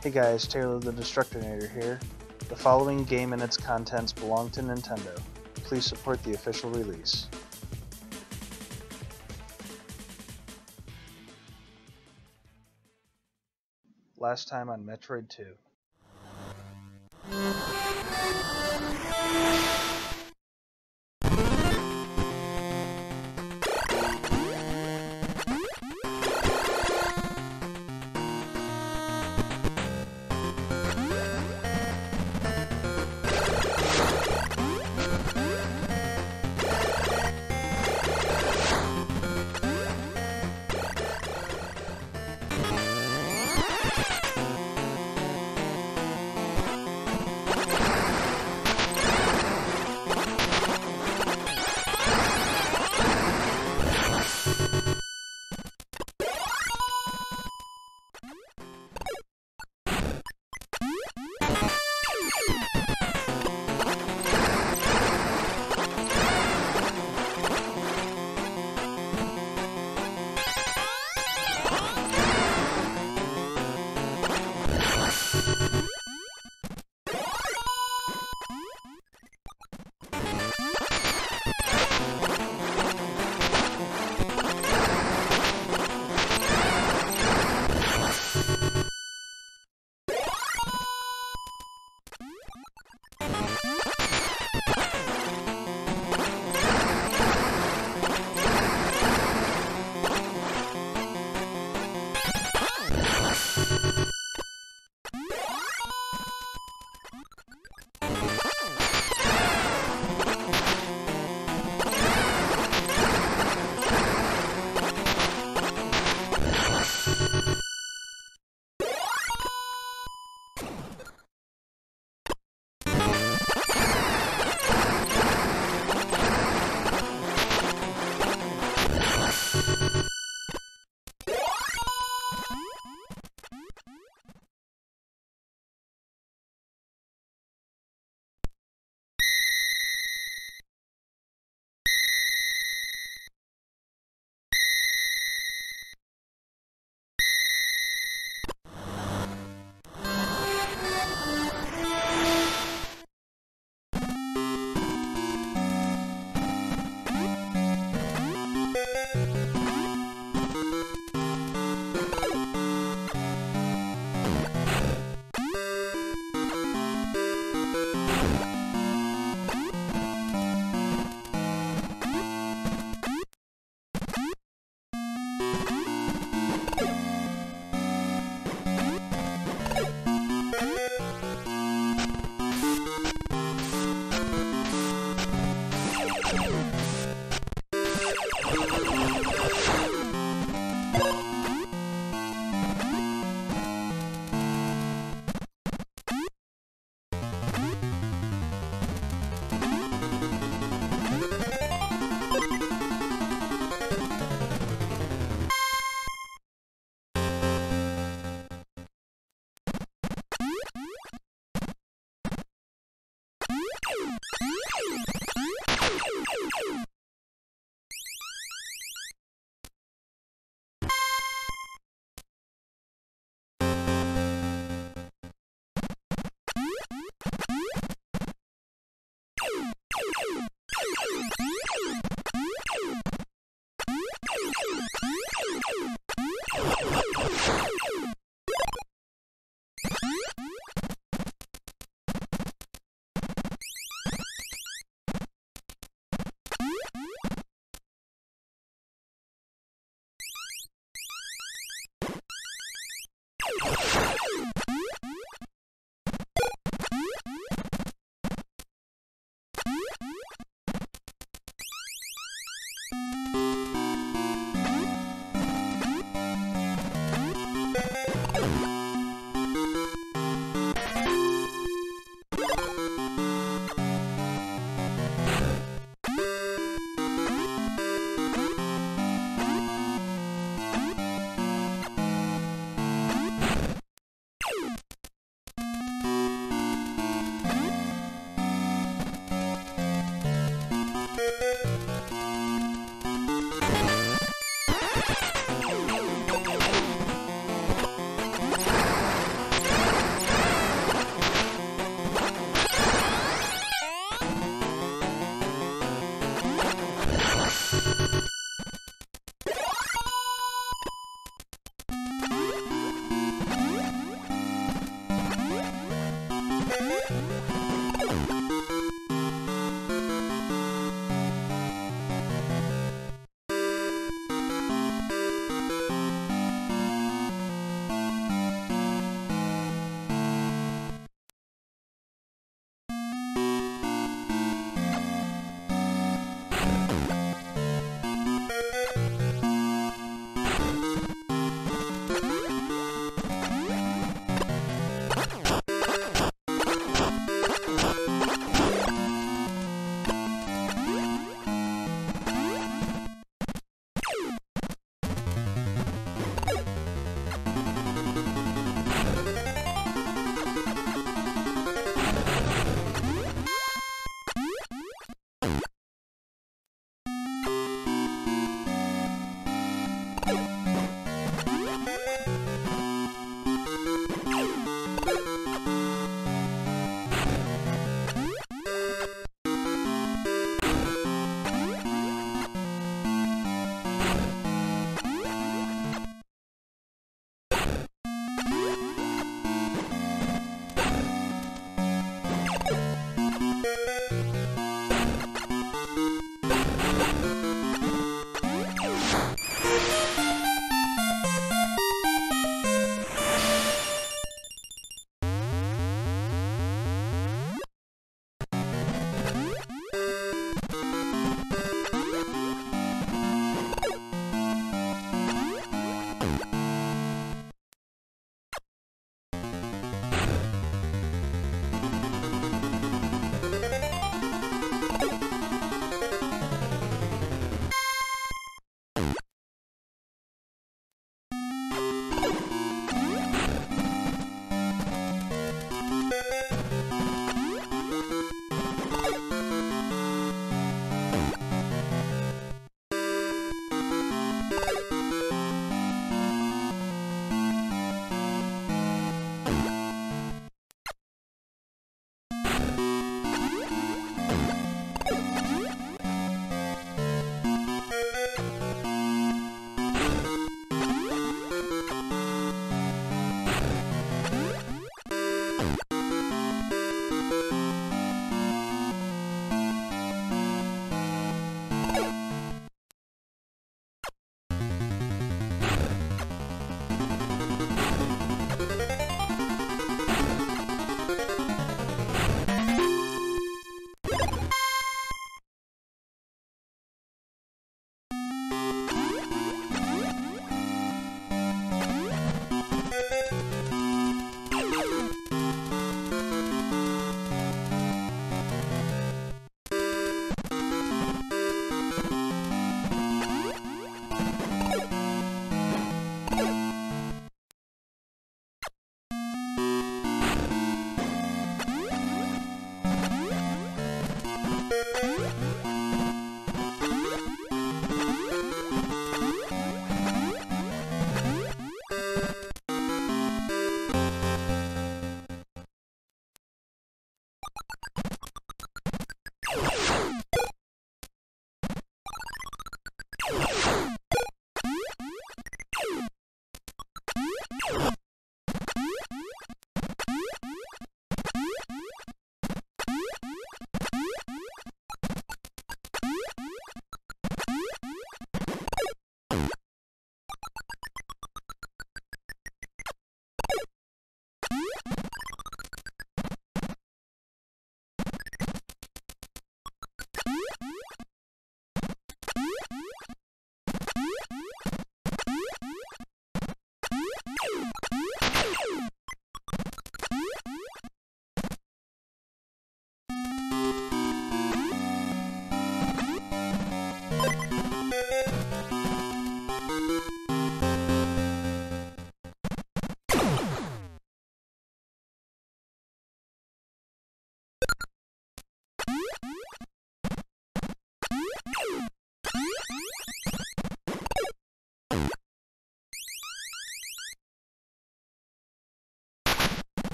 Hey guys, Taylor the Destructinator here. The following game and its contents belong to Nintendo. Please support the official release. Last time on Metroid 2.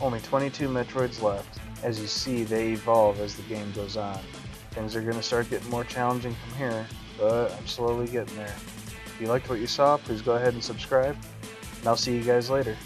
Only 22 Metroids left. As you see, they evolve as the game goes on. Things are going to start getting more challenging from here, but I'm slowly getting there. If you liked what you saw, please go ahead and subscribe, and I'll see you guys later.